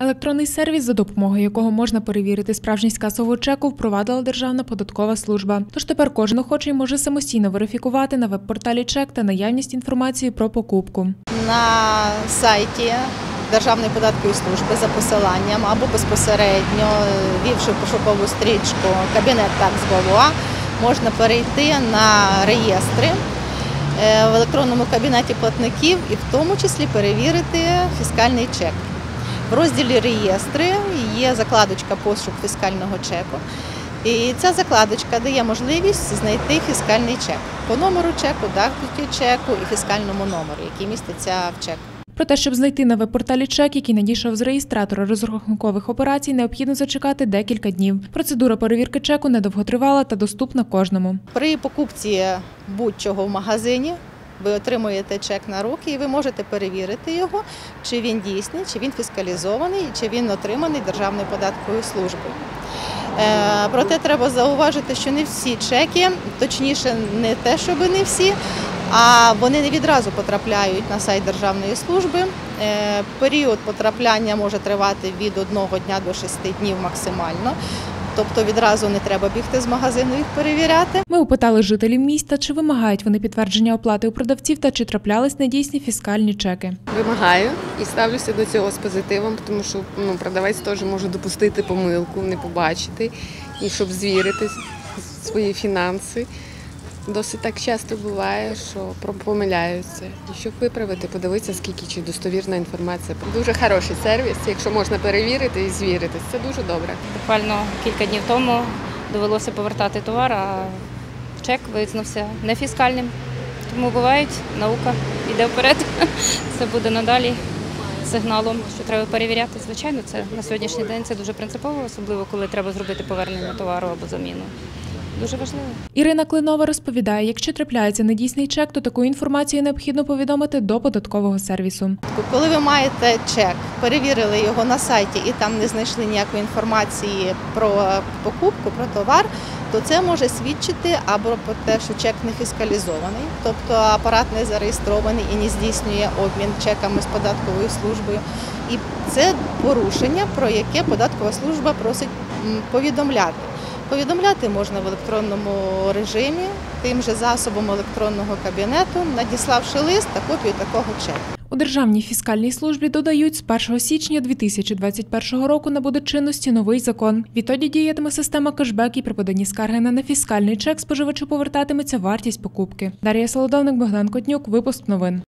Електронний сервіс, за допомогою якого можна перевірити справжність касового чеку, впровадила Державна податкова служба. Тож тепер кожен охочий може самостійно верифікувати на веб-порталі чек та наявність інформації про покупку. на сайті Державної податкової служби за посиланням або безпосередньо ввівши пошукову стрічку Кабінет такс ГОВА, можна перейти на реєстри е, в електронному кабінеті платників і в тому числі перевірити фіскальний чек. В розділі реєстри є закладочка пошук фіскального чеку. І ця закладочка дає можливість знайти фіскальний чек по номеру чеку, даті чеку і фіскальному номеру, який міститься в чеку. Про те, щоб знайти на веб-порталі чек, який надійшов з реєстратора розрахункових операцій, необхідно зачекати декілька днів. Процедура перевірки чеку недовготривала та доступна кожному. При покупці будь-чого в магазині ви отримуєте чек на руки і ви можете перевірити його, чи він дійсний, чи він фіскалізований, чи він отриманий Державною податковою службою. Е, Проте треба зауважити, що не всі чеки, точніше, не те, щоб не всі, а вони не відразу потрапляють на сайт Державної служби. Е, Період потрапляння може тривати від одного дня до шести днів максимально. Тобто відразу не треба бігти з магазину їх перевіряти. Ми опитали жителів міста, чи вимагають вони підтвердження оплати у продавців та чи траплялись недійсні фіскальні чеки. Вимагаю і ставлюся до цього з позитивом, тому що ну, продавець теж може допустити помилку, не побачити, і щоб звірити свої фінанси. Досить так часто буває, що помиляються. І щоб виправити, подивитися, скільки чи достовірна інформація. Дуже хороший сервіс, якщо можна перевірити і звіритись, це дуже добре. Буквально кілька днів тому довелося повертати товар, а чек визнався нефіскальним. Тому бувають, наука йде вперед. Це буде надалі сигналом, що треба перевіряти. Звичайно, це на сьогоднішній день це дуже принципово, особливо коли треба зробити повернення товару або заміну. Дуже важливо. Ірина Клинова розповідає, якщо трапляється недійсний чек, то таку інформацію необхідно повідомити до податкового сервісу. Коли ви маєте чек, перевірили його на сайті і там не знайшли ніякої інформації про покупку, про товар, то це може свідчити або про те, що чек не фіскалізований, тобто апарат не зареєстрований і не здійснює обмін чеками з податковою службою. І це порушення, про яке податкова служба просить повідомляти. Повідомляти можна в електронному режимі, тим же засобом електронного кабінету, надіславши лист та копію такого чеку. У Державній фіскальній службі додають, з 1 січня 2021 року набуде чинності новий закон. Відтоді діятиме система кешбек і при поданні скарги на нефіскальний чек споживачу повертатиметься вартість покупки. Дар'я Солодовник, Богдан Котнюк, випуск новин.